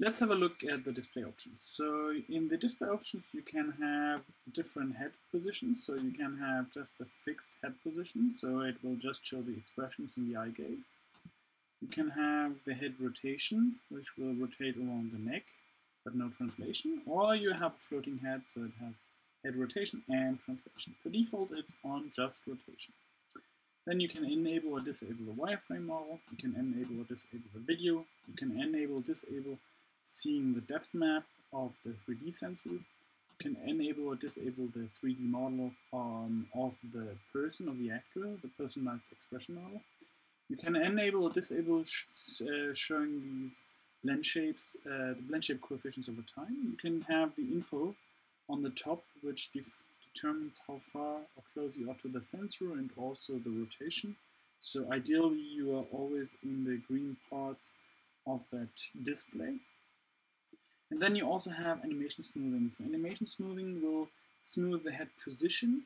Let's have a look at the display options. So in the display options, you can have different head positions. So you can have just a fixed head position, so it will just show the expressions in the eye gaze. You can have the head rotation, which will rotate around the neck, but no translation. Or you have a floating head, so it has head rotation and translation. Per default, it's on just rotation. Then you can enable or disable the wireframe model. You can enable or disable the video. You can enable or disable seeing the depth map of the 3D sensor. You can enable or disable the 3D model um, of the person, of the actor, the personalized expression model. You can enable or disable sh uh, showing these blend shapes, uh, the blend shape coefficients over time. You can have the info on the top, which determines how far or close you are to the sensor and also the rotation. So ideally, you are always in the green parts of that display. And then you also have animation smoothing. So animation smoothing will smooth the head position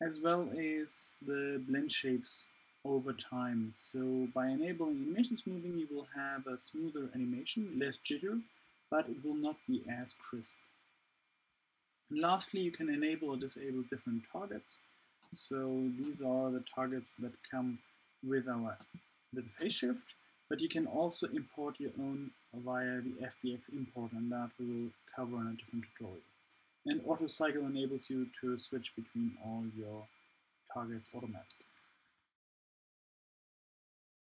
as well as the blend shapes over time. So by enabling animation smoothing, you will have a smoother animation, less jitter, but it will not be as crisp. And lastly, you can enable or disable different targets. So these are the targets that come with our with faceshift, but you can also import your own via the FBX import, and that we will cover in a different tutorial. And AutoCycle enables you to switch between all your targets automatically.